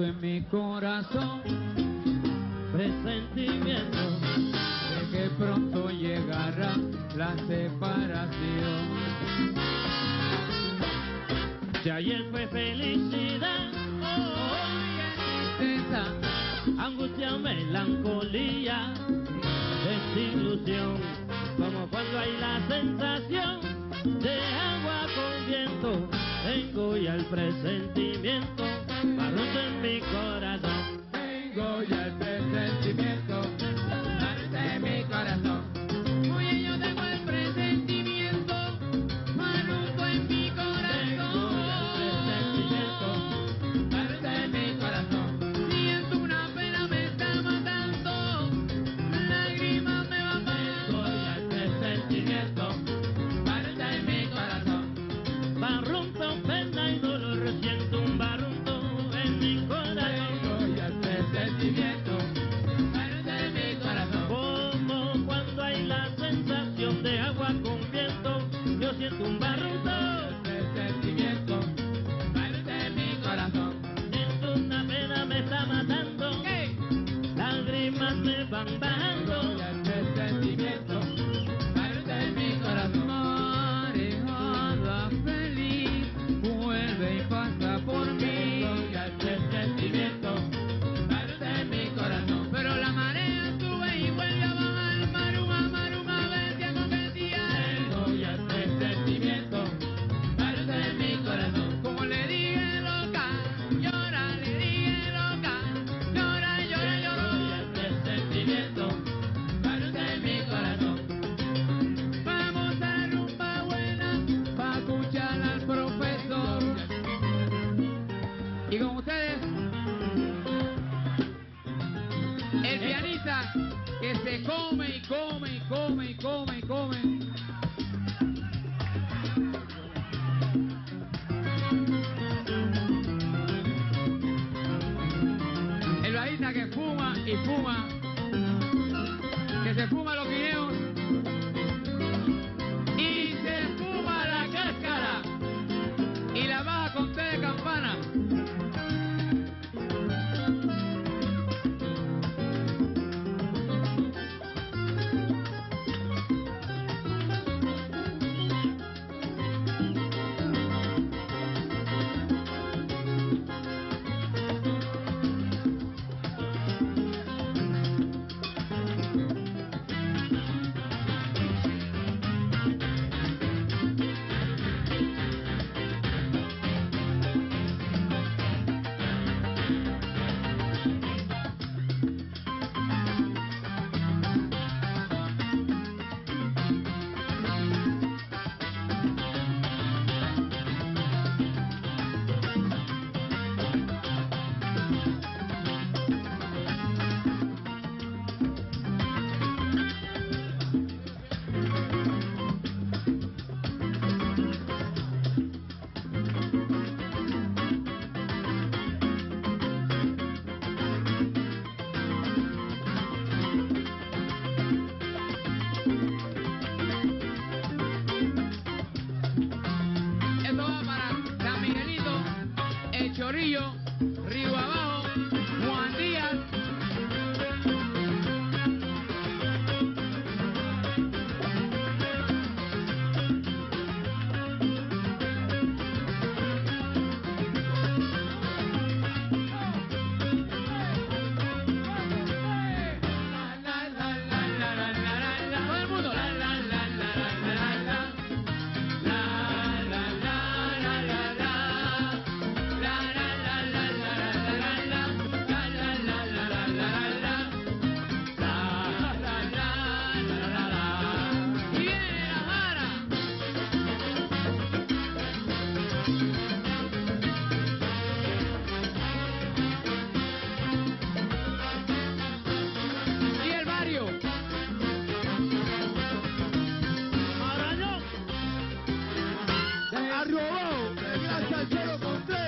En mi corazón presentimiento de que pronto llegará la separación. Si ayer fue felicidad, hoy es tristeza, angustia, melancolía, desilusión, como cuando hay la sensación de agua con viento, tengo ya el presentimiento تن می گره 你不吗？Cachaceiro Contreras.